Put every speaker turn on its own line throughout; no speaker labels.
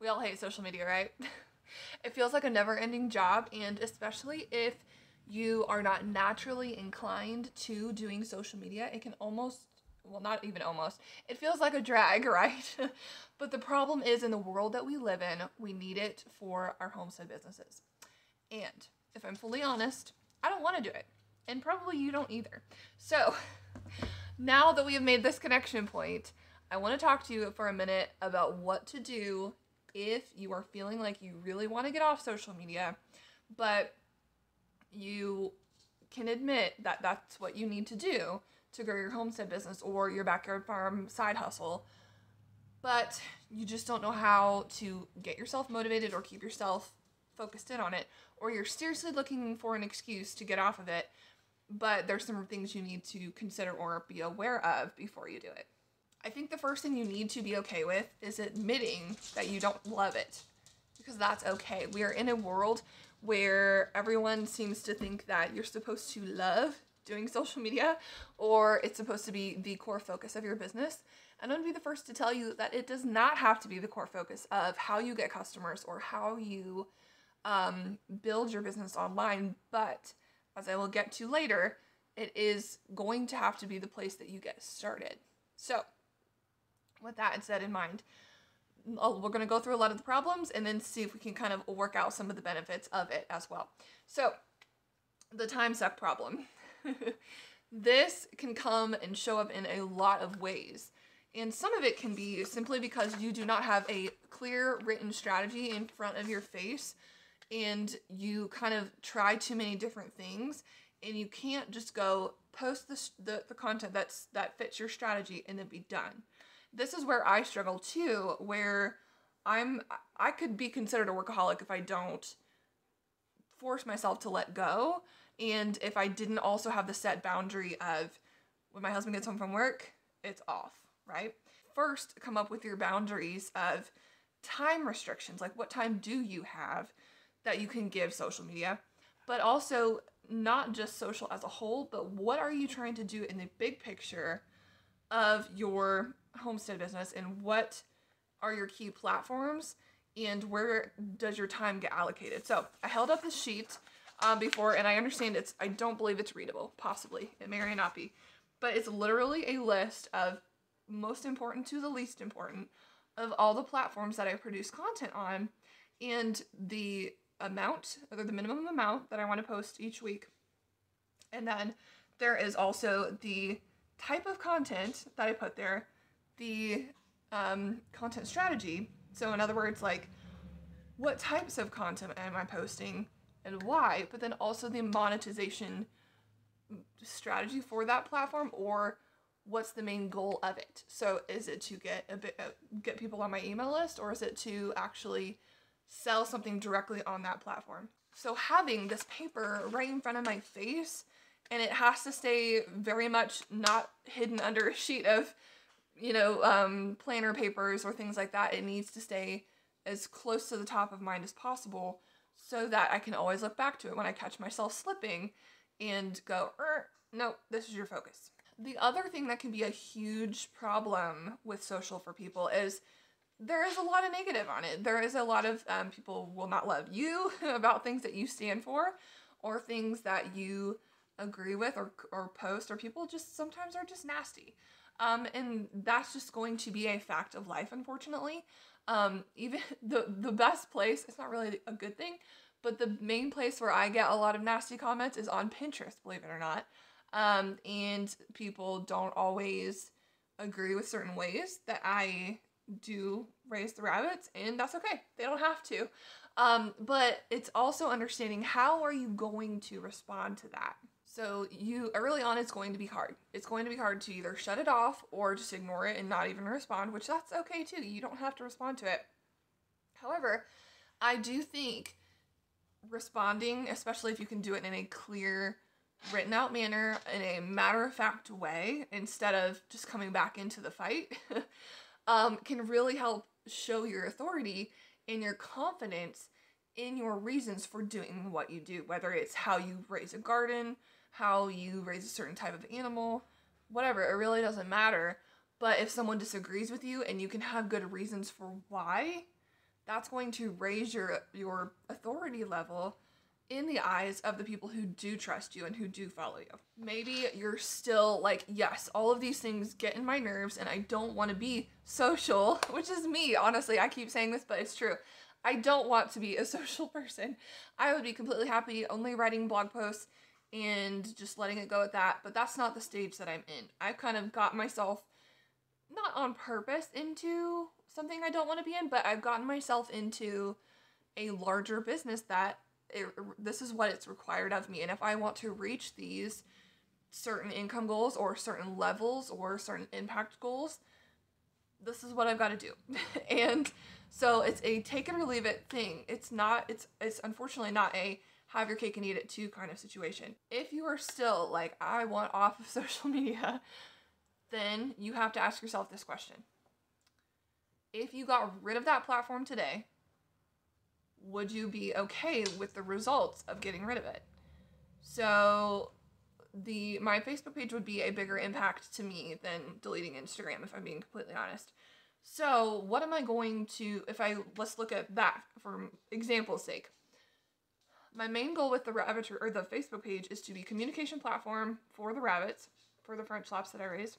We all hate social media, right? it feels like a never ending job, and especially if you are not naturally inclined to doing social media, it can almost, well, not even almost, it feels like a drag, right? but the problem is in the world that we live in, we need it for our homestead businesses. And if I'm fully honest, I don't want to do it. And probably you don't either. So, now that we have made this connection point, I want to talk to you for a minute about what to do if you are feeling like you really want to get off social media, but you can admit that that's what you need to do to grow your homestead business or your backyard farm side hustle, but you just don't know how to get yourself motivated or keep yourself focused in on it, or you're seriously looking for an excuse to get off of it, but there's some things you need to consider or be aware of before you do it. I think the first thing you need to be okay with is admitting that you don't love it because that's okay. We are in a world where everyone seems to think that you're supposed to love doing social media or it's supposed to be the core focus of your business. And I'm gonna be the first to tell you that it does not have to be the core focus of how you get customers or how you um, build your business online. But as I will get to later, it is going to have to be the place that you get started. So, with that said in mind, oh, we're going to go through a lot of the problems and then see if we can kind of work out some of the benefits of it as well. So, the time suck problem. this can come and show up in a lot of ways. And some of it can be simply because you do not have a clear written strategy in front of your face and you kind of try too many different things and you can't just go post the, the, the content that's that fits your strategy and then be done this is where I struggle too, where I'm I could be considered a workaholic if I don't force myself to let go. And if I didn't also have the set boundary of when my husband gets home from work, it's off, right? First, come up with your boundaries of time restrictions, like what time do you have that you can give social media, but also not just social as a whole, but what are you trying to do in the big picture of your homestead business and what are your key platforms and where does your time get allocated. So I held up the sheet um, before and I understand it's, I don't believe it's readable, possibly. It may or may not be. But it's literally a list of most important to the least important of all the platforms that I produce content on and the amount, or the minimum amount that I want to post each week. And then there is also the type of content that I put there the um, content strategy. So, in other words, like what types of content am I posting and why, but then also the monetization strategy for that platform or what's the main goal of it. So, is it to get a bit uh, get people on my email list or is it to actually sell something directly on that platform? So, having this paper right in front of my face and it has to stay very much not hidden under a sheet of you know, um, planner papers or things like that, it needs to stay as close to the top of mind as possible so that I can always look back to it when I catch myself slipping and go, er, no, this is your focus. The other thing that can be a huge problem with social for people is there is a lot of negative on it. There is a lot of um, people will not love you about things that you stand for or things that you agree with or, or post, or people just sometimes are just nasty. Um, and that's just going to be a fact of life, unfortunately. Um, even the, the best place, it's not really a good thing, but the main place where I get a lot of nasty comments is on Pinterest, believe it or not. Um, and people don't always agree with certain ways that I do raise the rabbits, and that's okay. They don't have to. Um, but it's also understanding how are you going to respond to that? So you early on it's going to be hard. It's going to be hard to either shut it off or just ignore it and not even respond, which that's okay too. You don't have to respond to it. However, I do think responding, especially if you can do it in a clear, written out manner, in a matter of fact way, instead of just coming back into the fight, um, can really help show your authority and your confidence in your reasons for doing what you do, whether it's how you raise a garden, how you raise a certain type of animal, whatever, it really doesn't matter. But if someone disagrees with you and you can have good reasons for why that's going to raise your your authority level in the eyes of the people who do trust you and who do follow you. Maybe you're still like, yes, all of these things get in my nerves and I don't want to be social, which is me, honestly. I keep saying this, but it's true. I don't want to be a social person. I would be completely happy only writing blog posts and just letting it go at that, but that's not the stage that I'm in. I've kind of got myself not on purpose into something I don't want to be in, but I've gotten myself into a larger business that it, this is what it's required of me. And if I want to reach these certain income goals or certain levels or certain impact goals, this is what I've got to do. and so it's a take it or leave it thing. It's not it's it's unfortunately not a have your cake and eat it too kind of situation. If you are still like I want off of social media, then you have to ask yourself this question. If you got rid of that platform today, would you be okay with the results of getting rid of it? So the my Facebook page would be a bigger impact to me than deleting Instagram if I'm being completely honest. So, what am I going to if I let's look at that for example's sake. My main goal with the rabbit or the Facebook page is to be communication platform for the rabbits, for the French Lops that I raise.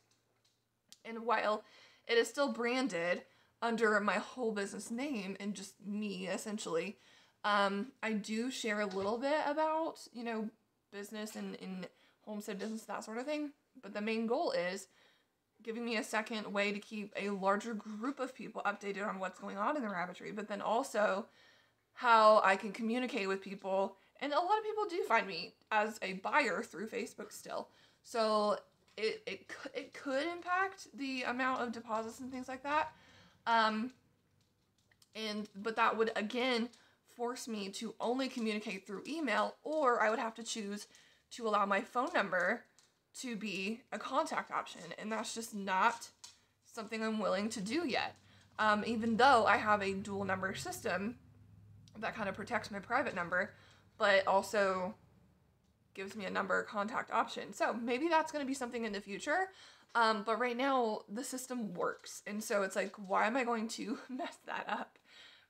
And while it is still branded under my whole business name and just me essentially. Um, I do share a little bit about, you know, business and, and homestead business, that sort of thing. But the main goal is giving me a second way to keep a larger group of people updated on what's going on in the rabbitry, but then also how I can communicate with people. And a lot of people do find me as a buyer through Facebook still. So it, it, it could impact the amount of deposits and things like that. Um, and but that would again force me to only communicate through email, or I would have to choose to allow my phone number to be a contact option, and that's just not something I'm willing to do yet. Um, even though I have a dual number system that kind of protects my private number, but also gives me a number contact option. So maybe that's going to be something in the future. Um, but right now the system works, and so it's like, why am I going to mess that up,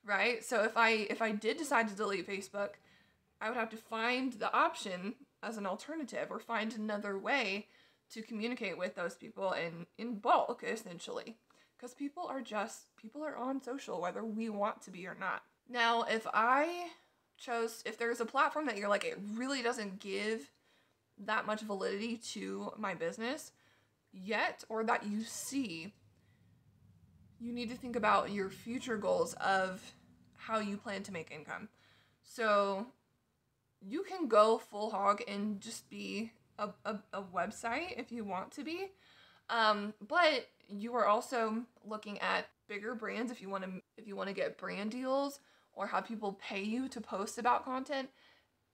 right? So if I if I did decide to delete Facebook, I would have to find the option as an alternative or find another way to communicate with those people in in bulk essentially because people are just people are on social whether we want to be or not now if i chose if there's a platform that you're like it really doesn't give that much validity to my business yet or that you see, you need to think about your future goals of how you plan to make income. So you can go full hog and just be a, a, a website if you want to be. Um, but you are also looking at bigger brands if you want to if you want to get brand deals or have people pay you to post about content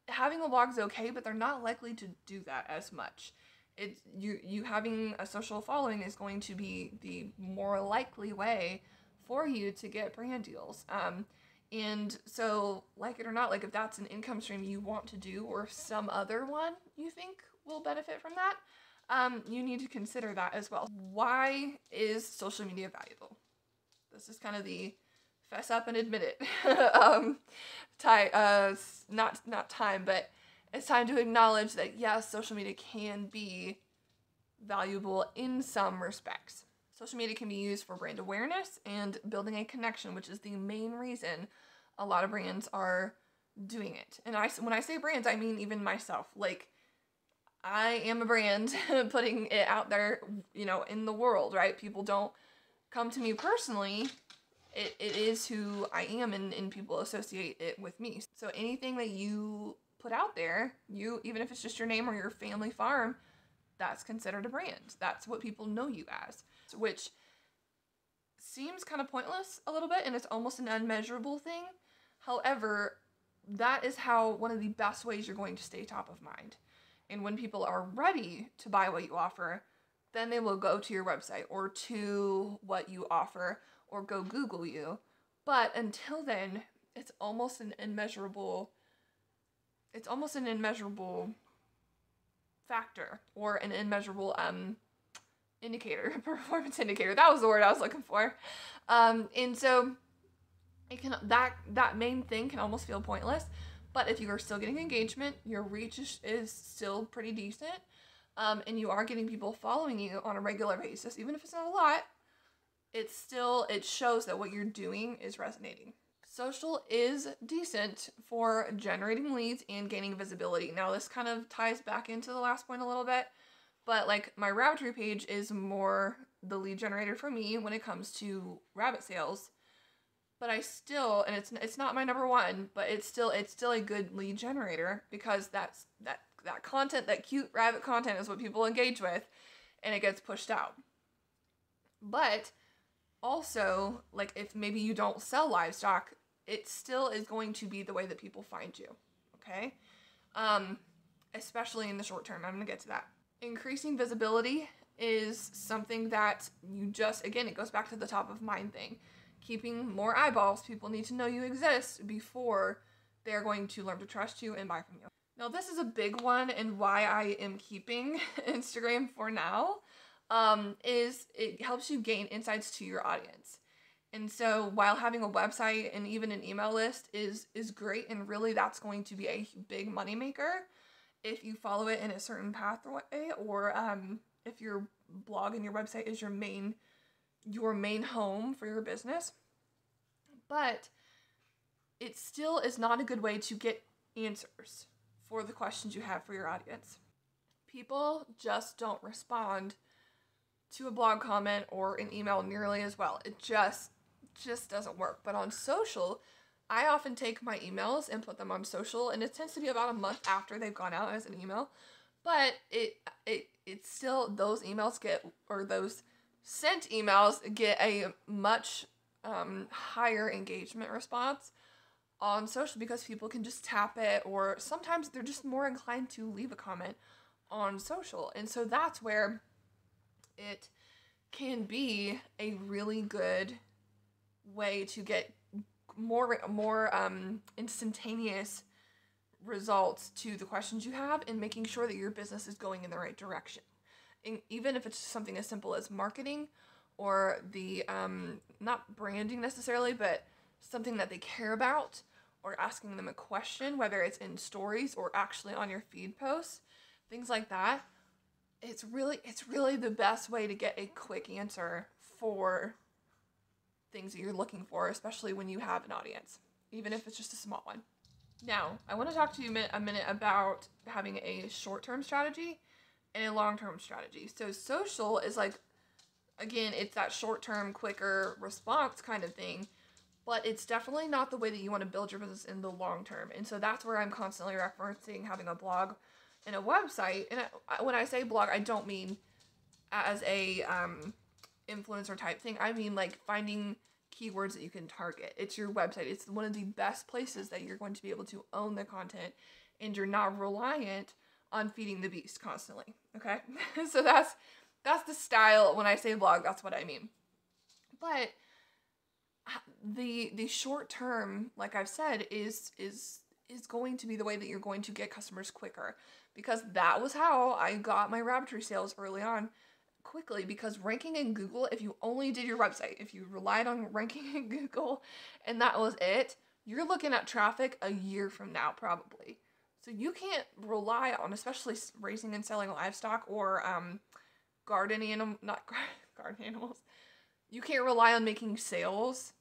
having a blog is okay but they're not likely to do that as much it's you you having a social following is going to be the more likely way for you to get brand deals. Um, and so, like it or not, like if that's an income stream you want to do, or some other one you think will benefit from that, um, you need to consider that as well. Why is social media valuable? This is kind of the fess up and admit it. um, time, uh, not not time, but it's time to acknowledge that yes, social media can be valuable in some respects. Social media can be used for brand awareness and building a connection, which is the main reason a lot of brands are doing it. And I when I say brands, I mean even myself. Like I am a brand putting it out there, you know, in the world, right? People don't come to me personally. It, it is who I am and, and people associate it with me. So anything that you put out there, you even if it's just your name or your family farm, that's considered a brand. That's what people know you as, which seems kind of pointless a little bit and it's almost an unmeasurable thing. However, that is how one of the best ways you're going to stay top of mind. And when people are ready to buy what you offer, then they will go to your website or to what you offer or go Google you. But until then, it's almost an immeasurable it's almost an immeasurable factor or an immeasurable um indicator performance indicator that was the word i was looking for um and so it can that that main thing can almost feel pointless. But if you are still getting engagement, your reach is, is still pretty decent, um, and you are getting people following you on a regular basis, even if it's not a lot, it's still it shows that what you're doing is resonating. Social is decent for generating leads and gaining visibility. Now this kind of ties back into the last point a little bit, but like my Rabbitry page is more the lead generator for me when it comes to rabbit sales. But I still, and it's it's not my number one, but it's still it's still a good lead generator because that's that that content, that cute rabbit content, is what people engage with, and it gets pushed out. But also, like if maybe you don't sell livestock, it still is going to be the way that people find you. Okay, um, especially in the short term. I'm gonna get to that. Increasing visibility is something that you just, again, it goes back to the top of mind thing. Keeping more eyeballs, people need to know you exist before they're going to learn to trust you and buy from you. Now, this is a big one, and why I am keeping Instagram for now um, is it helps you gain insights to your audience. And so, while having a website and even an email list is is great, and really that's going to be a big moneymaker if you follow it in a certain pathway or um, if your blog and your website is your main your main home for your business. But it still is not a good way to get answers for the questions you have for your audience. People just don't respond to a blog comment or an email nearly as well. It just just doesn't work. But on social, I often take my emails and put them on social and it tends to be about a month after they've gone out as an email. But it it it's still those emails get or those sent emails get a much um, higher engagement response on social because people can just tap it or sometimes they're just more inclined to leave a comment on social and so that's where it can be a really good way to get more more um, instantaneous results to the questions you have and making sure that your business is going in the right direction. And even if it's something as simple as marketing or the um, not branding necessarily, but something that they care about or asking them a question, whether it's in stories or actually on your feed posts, things like that. It's really it's really the best way to get a quick answer for things that you're looking for, especially when you have an audience, even if it's just a small one. Now, I want to talk to you a minute about having a short term strategy and a long term strategy. So, social is like, again, it's that short term, quicker response kind of thing, but it's definitely not the way that you want to build your business in the long term. And so, that's where I'm constantly referencing having a blog and a website. And when I say blog, I don't mean as a um, influencer type thing, I mean like finding keywords that you can target. It's your website. It's one of the best places that you're going to be able to own the content and you're not reliant on feeding the beast constantly. Okay? so that's that's the style when I say blog, that's what I mean. But the the short term, like I've said, is is is going to be the way that you're going to get customers quicker because that was how I got my rabbitry sales early on quickly because ranking in Google, if you only did your website, if you relied on ranking in Google and that was it, you're looking at traffic a year from now probably. So you can't rely on, especially raising and selling livestock or um, garden not garden animals. You can't rely on making sales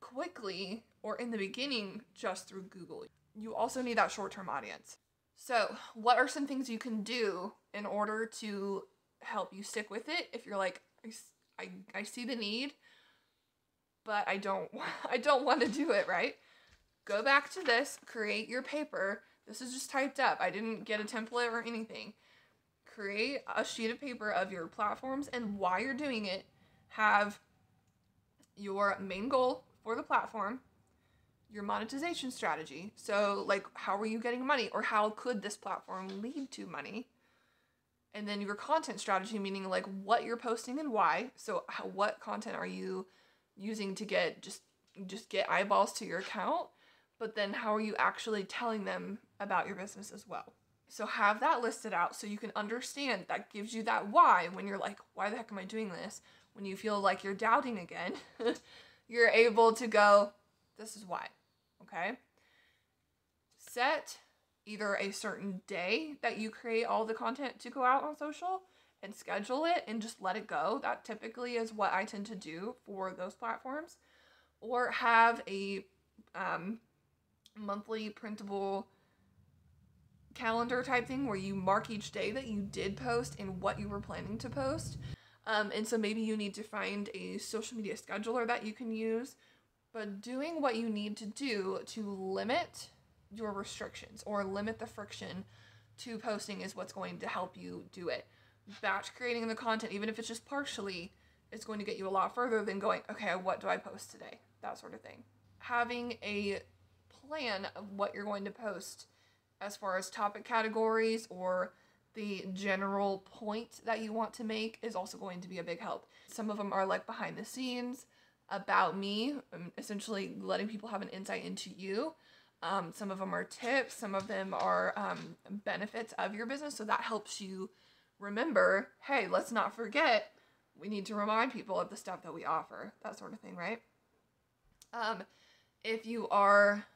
quickly or in the beginning just through Google. You also need that short-term audience. So, what are some things you can do in order to help you stick with it if you're like I, I, I see the need but I don't I don't want to do it, right? Go back to this, create your paper. This is just typed up. I didn't get a template or anything. Create a sheet of paper of your platforms and why you're doing it. Have your main goal for the platform, your monetization strategy. So, like, how are you getting money, or how could this platform lead to money? and then your content strategy meaning like what you're posting and why so how, what content are you using to get just just get eyeballs to your account but then how are you actually telling them about your business as well so have that listed out so you can understand that gives you that why when you're like why the heck am i doing this when you feel like you're doubting again you're able to go This is why. Okay? Set either a certain day that you create all the content to go out on social and schedule it and just let it go. That typically is what I tend to do for those platforms. Or have a um, monthly printable calendar type thing where you mark each day that you did post and what you were planning to post. Um, and so maybe you need to find a social media scheduler that you can use, but doing what you need to do to limit your restrictions or limit the friction to posting is what's going to help you do it. Batch creating the content, even if it's just partially, it's going to get you a lot further than going, okay, what do I post today? That sort of thing. Having a plan of what you're going to post as far as topic categories or the general point that you want to make is also going to be a big help. Some of them are like behind the scenes, about me, um, essentially letting people have an insight into you. Um, some of them are tips, some of them are um, benefits of your business. So that helps you remember hey, let's not forget, we need to remind people of the stuff that we offer, that sort of thing, right? Um, if you are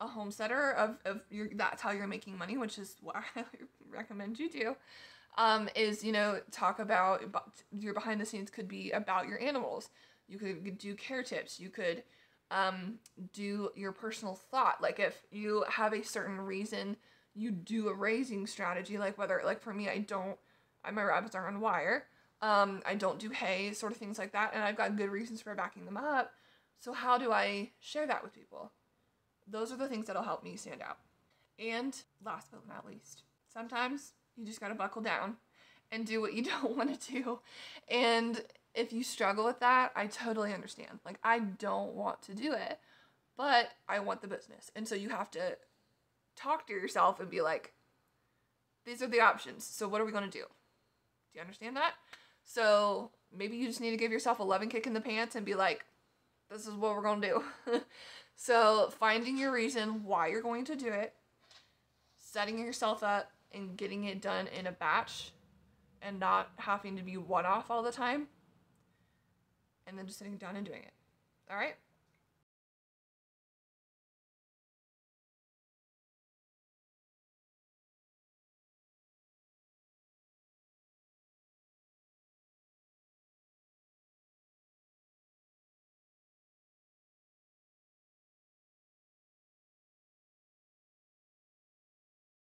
a homesteader of, of your, that's how you're making money, which is what I recommend you do, um, is, you know, talk about, about your behind the scenes could be about your animals. You could do care tips. You could um, do your personal thought. Like if you have a certain reason you do a raising strategy, like whether like for me, I don't, I, my rabbits are on wire. Um, I don't do hay, sort of things like that, and I've got good reasons for backing them up. So how do I share that with people? Those are the things that'll help me stand out. And last but not least, sometimes you just gotta buckle down and do what you don't want to do. And if you struggle with that, I totally understand. Like, I don't want to do it, but I want the business. And so you have to talk to yourself and be like, these are the options. So, what are we going to do? Do you understand that? So, maybe you just need to give yourself a loving kick in the pants and be like, this is what we're going to do. so, finding your reason why you're going to do it, setting yourself up and getting it done in a batch and not having to be one off all the time and then just sitting down and doing it. All right?